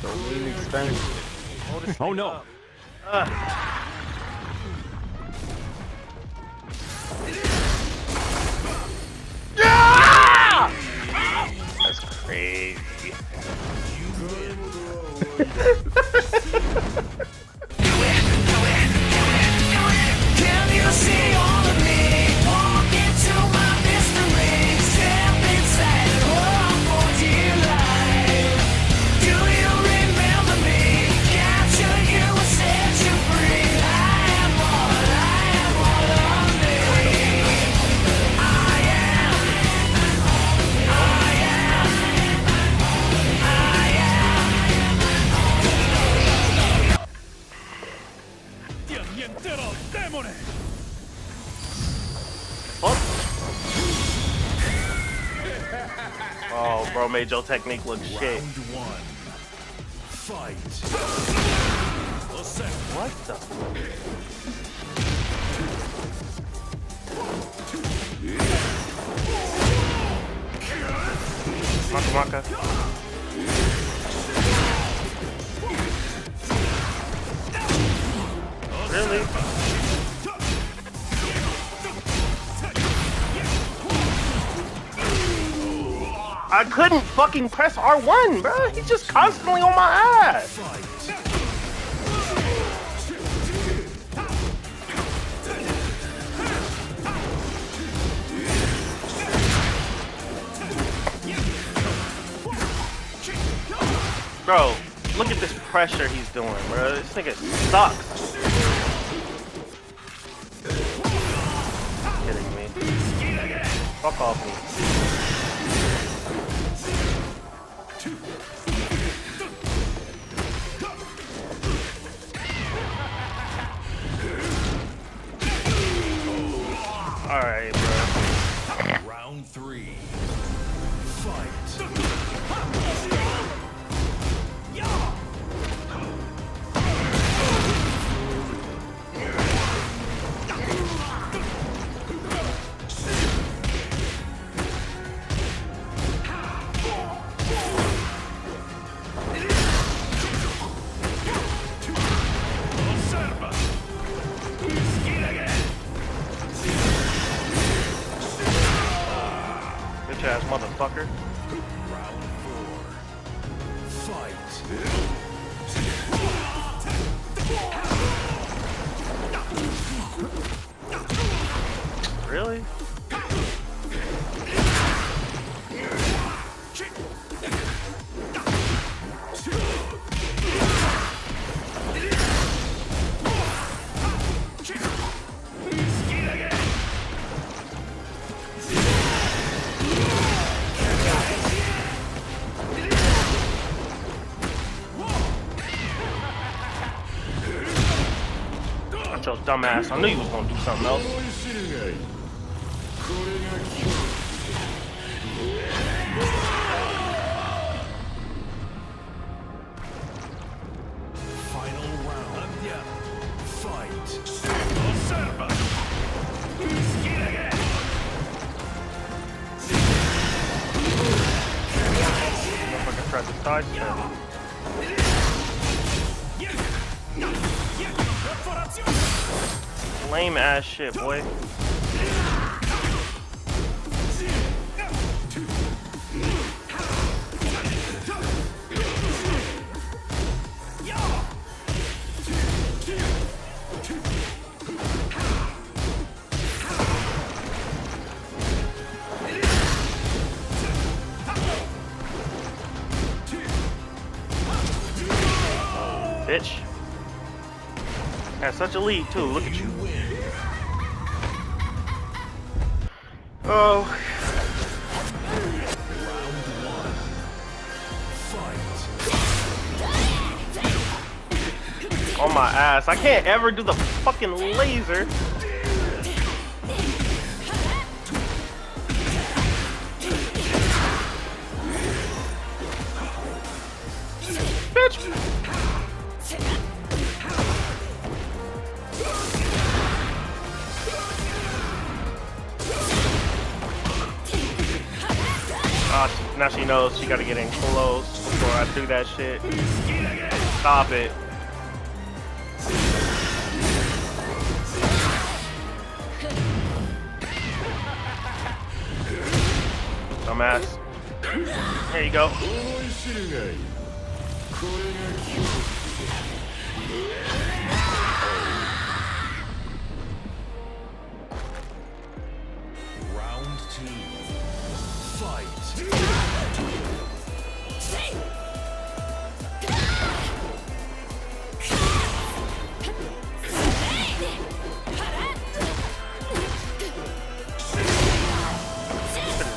Don't mean expensive. Oh no! That's crazy. Bro made your technique look shit. One. Fight. What the? Maka Maka. Really? I couldn't fucking press R1, bro. He's just constantly on my ass. Bro, look at this pressure he's doing, bro. This nigga sucks. Kidding me. Fuck off me. Fight. Not your dumb ass. I knew you was gonna do something else. Final round. Yeah. Fight. Tried to sidestep. Lame ass shit, boy. Bitch. Got such a lead too. Look at you. Oh, on my ass. I can't ever do the fucking laser. Knows she gotta get in close before I do that shit. Stop it. Dumbass. There you go.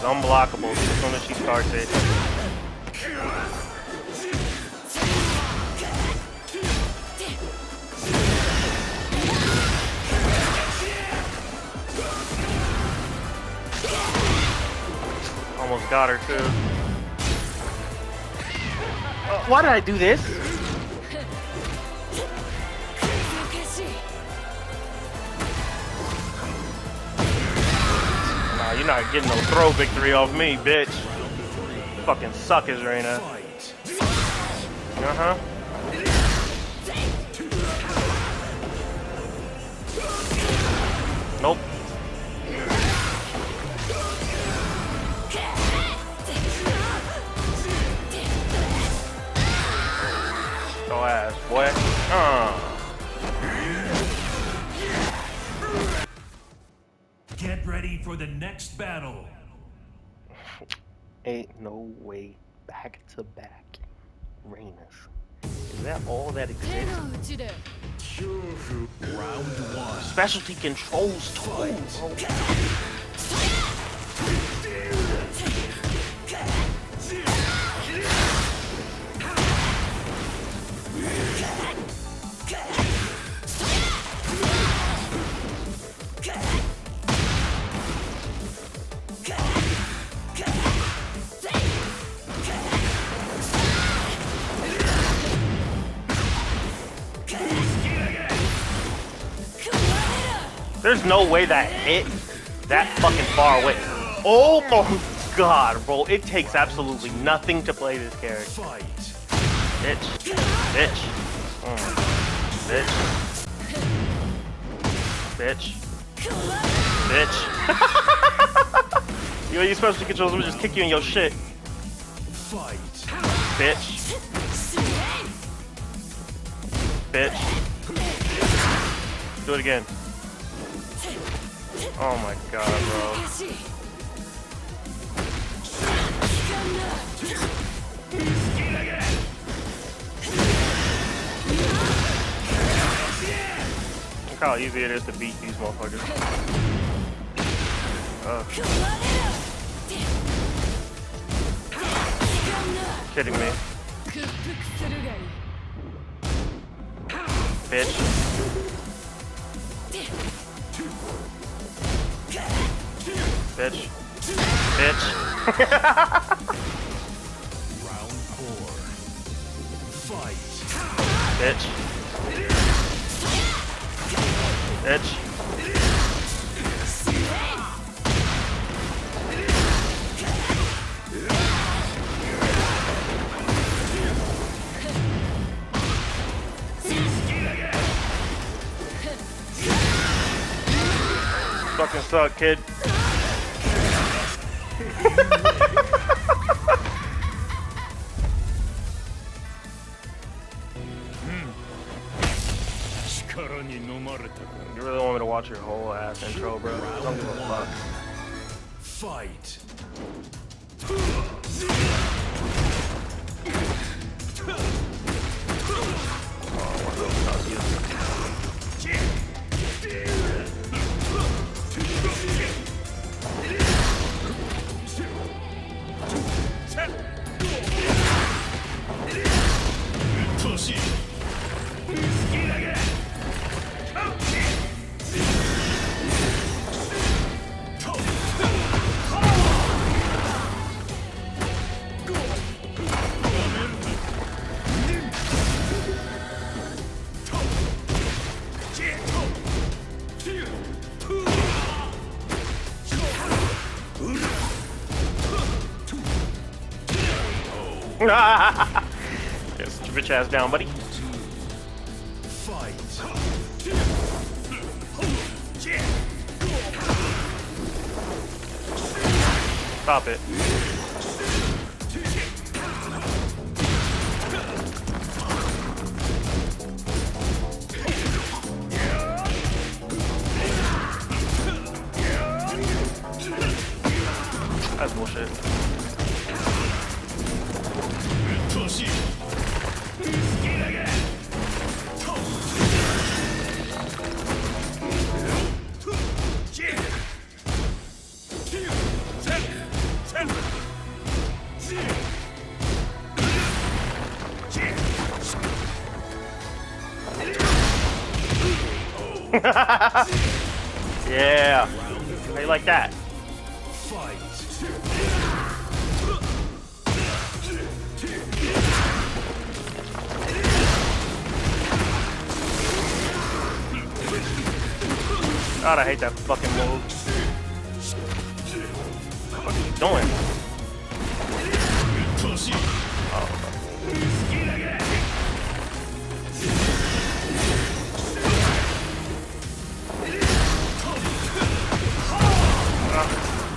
Unblockable as soon as she starts it. Almost got her too. Why did I do this? Nah, you're not getting no throw victory off me, bitch. Fucking suck as Reina. Uh huh. Nope. Ass, boy. Uh. For the next battle. Ain't no way back to back. Reinas. Is that all that exists? Round one. Specialty controls too, no way that hit that fucking far away. Oh my god, bro. It takes absolutely nothing to play this character. Fight. Bitch. Bitch. Mm. Bitch. Bitch. Bitch. you know, you special controls will just kick you in your shit. Fight. Bitch. Bitch. Do it again. Oh my god, bro. Look how easy it is to beat these motherfuckers. Ugh, kidding me. Bitch. Bitch. Bitch. Round four. Fight. Bitch. Bitch. Fucking suck, kid. You really want me to watch your whole ass intro, bro? I don't give a fuck. Fight. Just sit your bitch ass down, buddy. Stop it. That's bullshit. Yeah. How you like that? God, I hate that fucking move. What are you doing?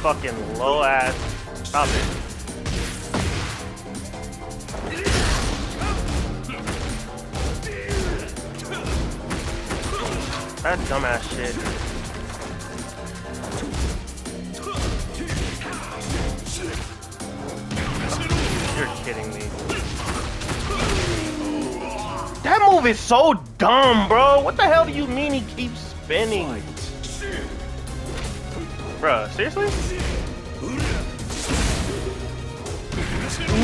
Fucking low ass. Stop it. That dumbass shit. You're kidding me. That move is so dumb, bro. What the hell do you mean he keeps spinning? Bruh, seriously?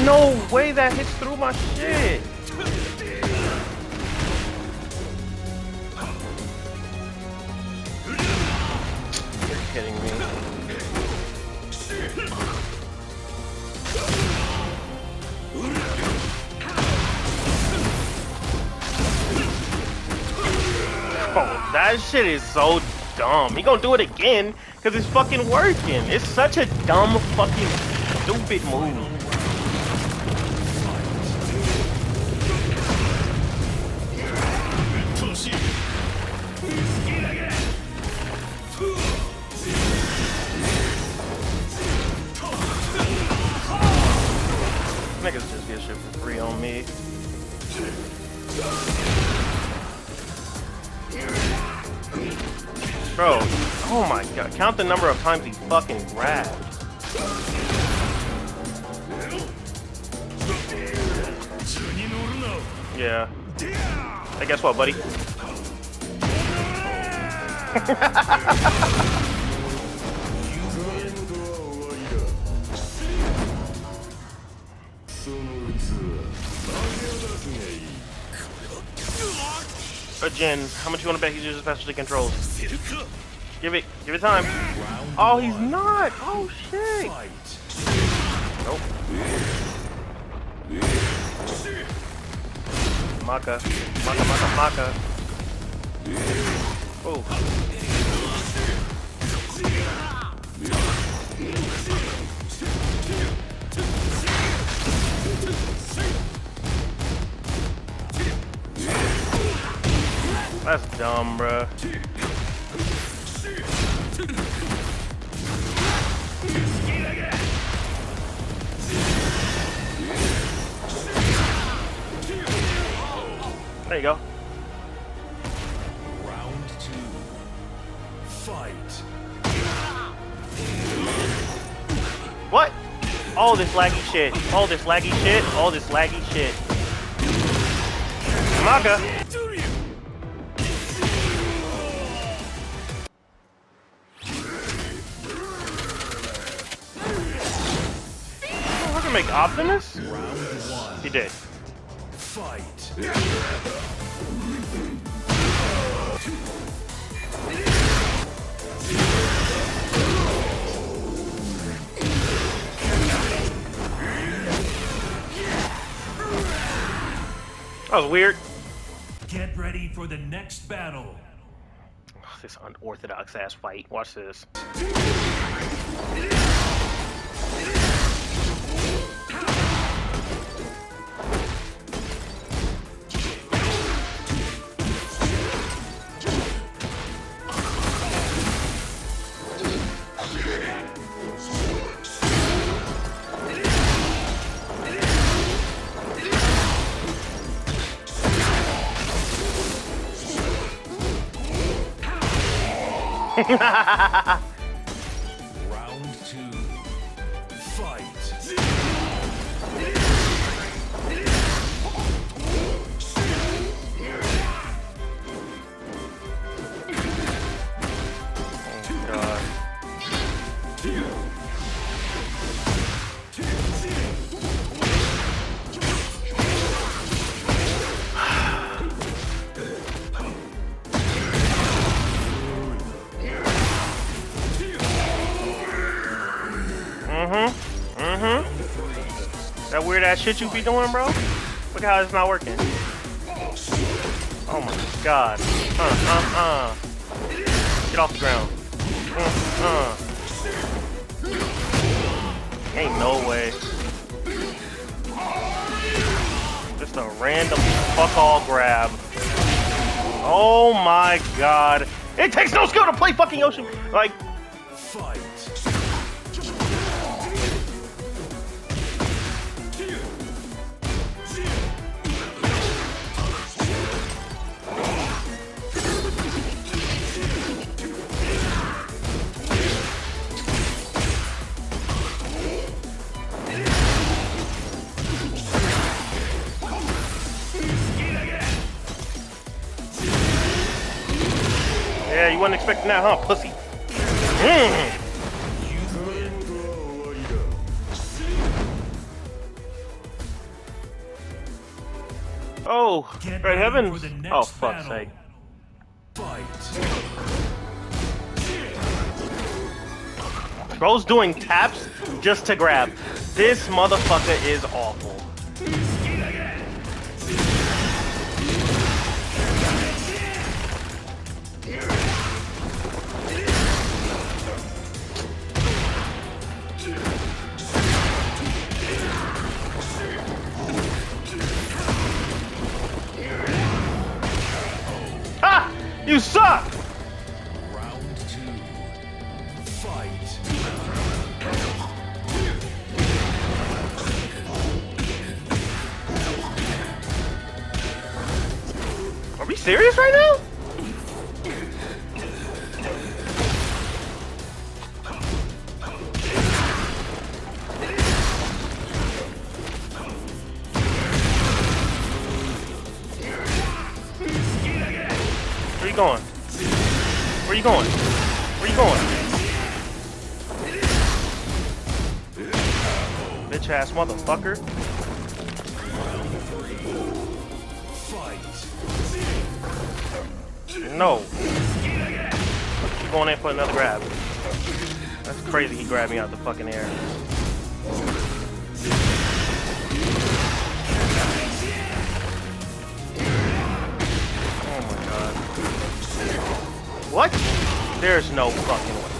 No way that hits through my shit. You're kidding me. That shit is so dumb. He gonna do it again because it's fucking working. It's such a dumb fucking stupid move. Bro, oh my god, count the number of times he fucking grabbed. Yeah. Hey, guess what, buddy? Uh, Jen, how much you want to bet he uses specialty controls? Give it, give it time. Oh, he's not. Oh shit. Fight. Nope. Maka, maka, maka, maka. Oh. That's dumb, bruh. There you go. Round two. Fight. What? All this laggy shit. All this laggy shit. All this laggy shit. Maka. Oh, can make Optimus? He did. Fight. That was weird. Get ready for the next battle. Ugh, This unorthodox ass fight. Watch this. Round two. Fight. God. Mm-hmm. Mm-hmm. That weird ass shit you be doing, bro? Look how it's not working. Oh my god. Uh, uh, uh. Get off the ground. Uh, uh. Ain't no way. Just a random fuck all grab. Oh my god. It takes no skill to play fucking Yoshi. wasn't expecting that, huh, pussy? Mm. Oh, right heaven. Oh, fuck's sake. Bro's doing taps just to grab. This motherfucker is awful. Bitch ass motherfucker. No. Going in for another grab. That's crazy he grabbed me out of the fucking air. Oh my god. What? There's no fucking way.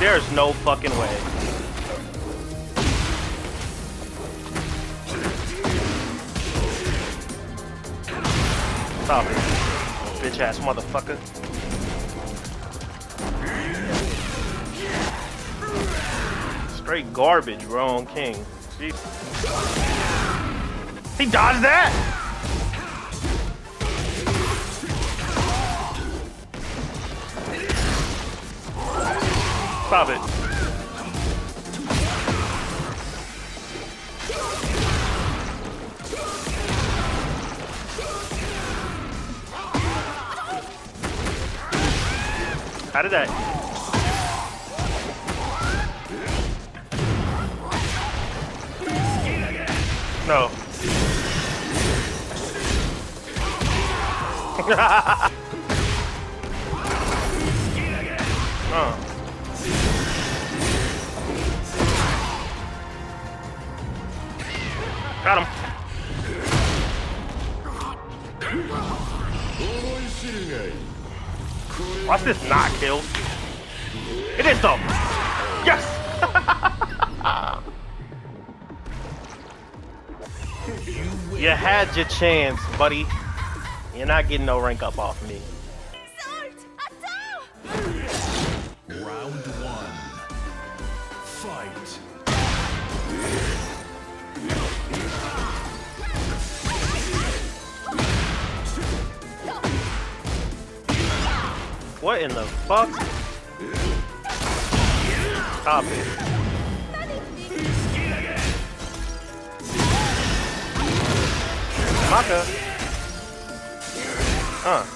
There's no fucking way. Stop it. Bitch ass motherfucker. Straight garbage, on King. Jeez. He dodged that! Stop it. How did that? No. uh. Got him. Watch this not kill. It is though. Yes! you had your chance, buddy. You're not getting no rank up off me. What in the fuck? Stop it. Maka! Huh.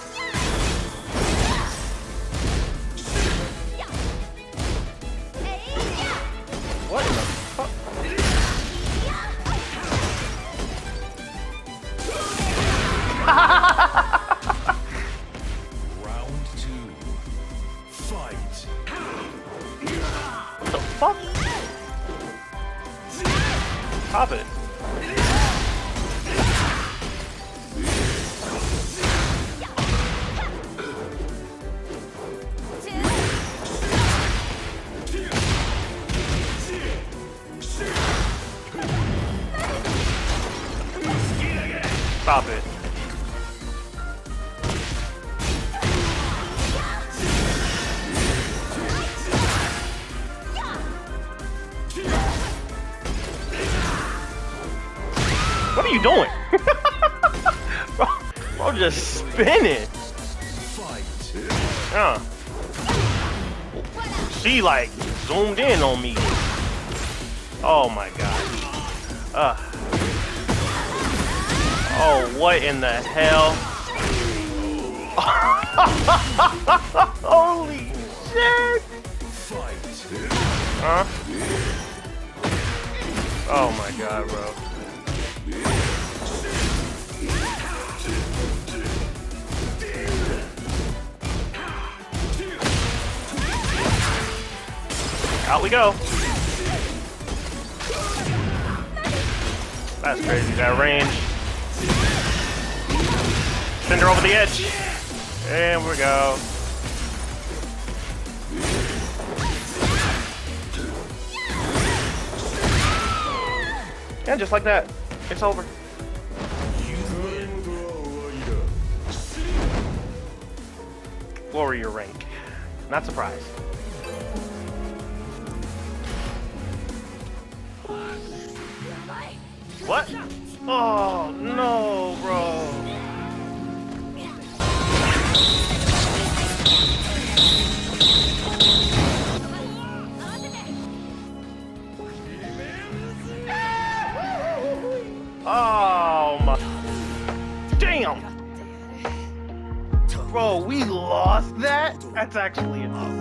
Stop it. What are you doing? bro, bro, just spinning. Fight. Uh. She like zoomed in on me. Oh my god. Uh. Oh, what in the hell? Holy shit! Huh? Oh my god, bro. Out we go. That's crazy, that range. Send her over the edge. And we go. And just like that, it's over. Gloria rank. Not surprised. What? Oh, no, bro. Bro, we lost that? That's actually insane.